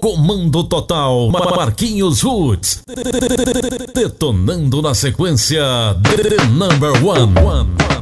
Comando Total Marquinhos Roots Detonando na sequência The Number One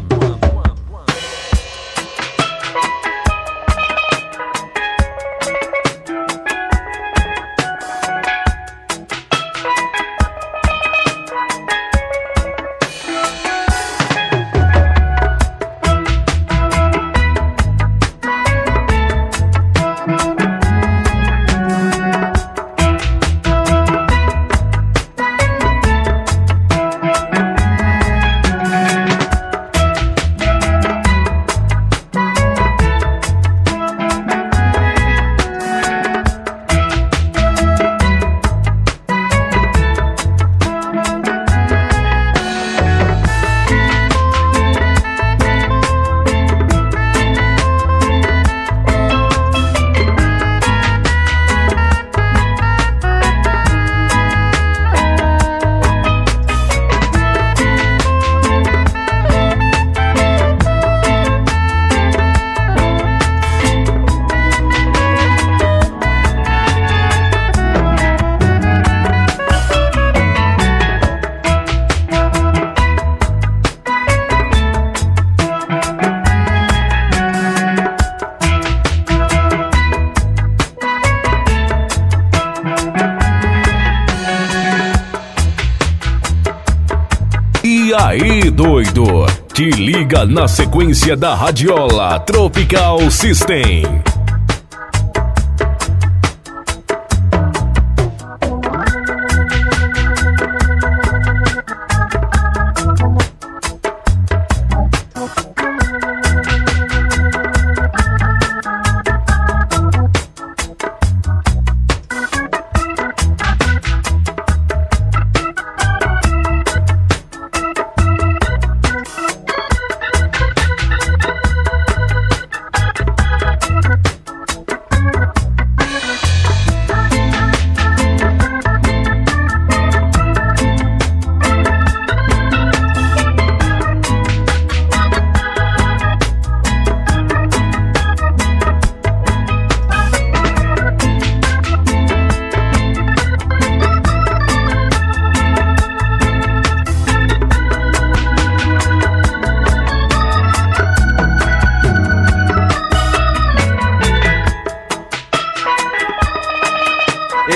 na sequência da Radiola Tropical System.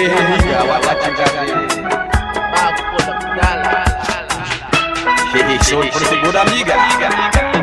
amiga, Cheguei show por segunda amiga.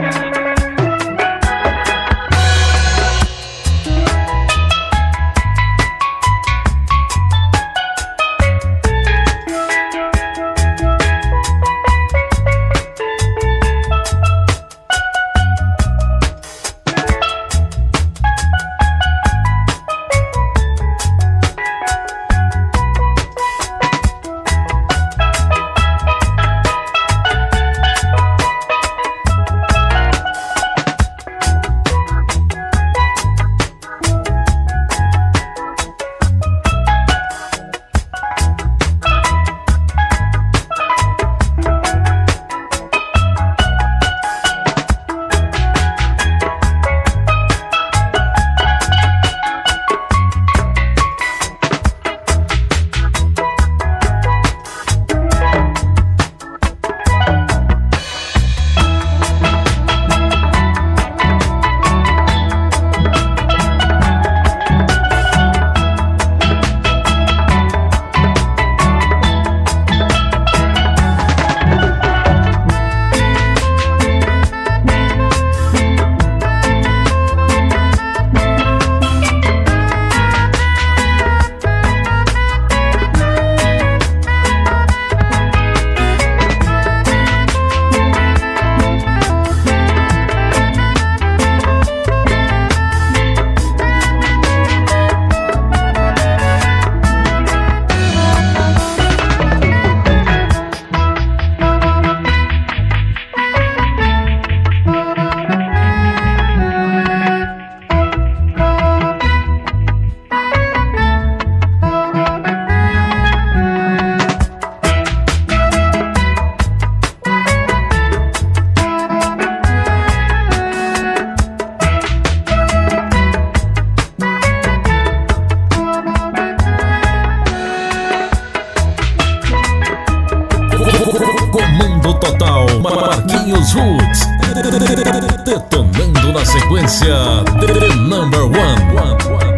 Comando total, Marquinhos Roots. Detonando na sequência, The Number One.